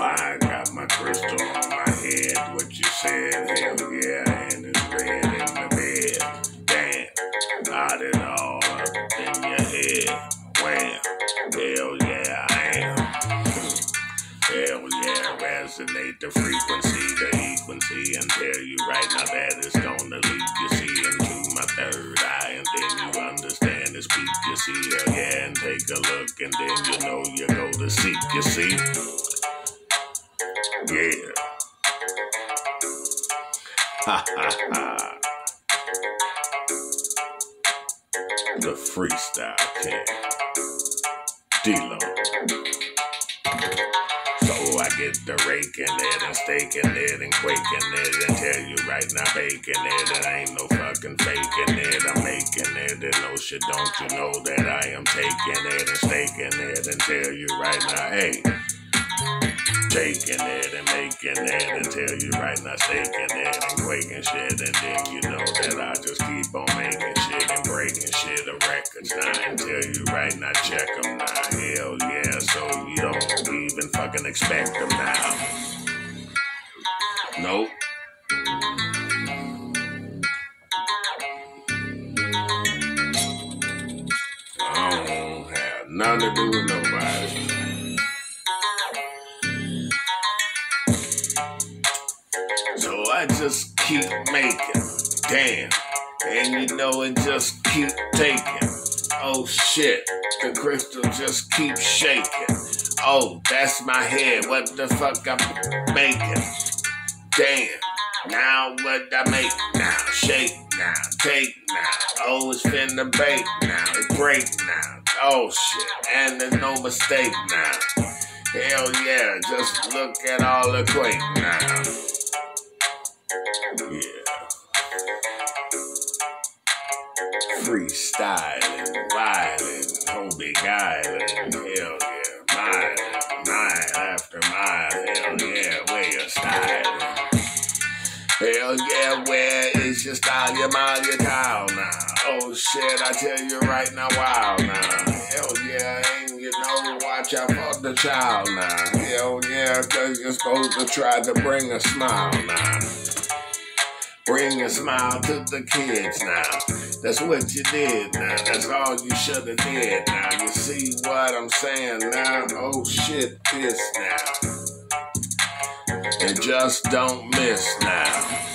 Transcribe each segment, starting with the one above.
I got my crystal on my head. What you said, hell yeah, and it's red in the bed. Damn, got it all in your head. Wham, hell yeah, I am. Hell yeah, resonate the frequency, the frequency, and you right now that it's gonna lead you see, Again, take a look, and then you know you go to seek, you see. Yeah. Ha ha ha. The freestyle king. D-Lo. The raking it and staking it and quaking it and tell you right now baking it. It ain't no fucking faking it. I'm making it and no shit. Don't you know that I am taking it and staking it and tell you right now, hey. Taking it and making it and tell you right now, staking it and quaking shit. And then you know that I just keep on making shit and breaking shit of records now. Tell you right now, check them now. Hell yeah, so you don't even fucking expect them now. Nope. I don't have nothing to do with nobody. So I just keep making. Damn. And you know it just keep taking. Oh shit. The crystal just keeps shaking. Oh, that's my head. What the fuck I'm making? Damn. Now what I make now? Shake now, take now. Oh, it's finna bake now. It break now. Oh shit. And there's no mistake now. Hell yeah, just look at all the quake now. Freestyling, wildin', Kobe Island, hell yeah, mile, mile after mile, hell yeah, where you styling. Hell yeah, where is your style, your mile, your tile now? Oh shit, I tell you right now, wow now. Hell yeah, ain't you know, watch out for the child now. Hell yeah, cause you're supposed to try to bring a smile now. Bring a smile to the kids now. That's what you did now. That's all you should have did now. You see what I'm saying now? Oh shit, this now. And just don't miss now.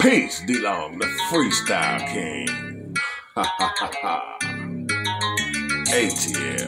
Peace, D-Long, the freestyle king. Ha ha ha ha. ATL.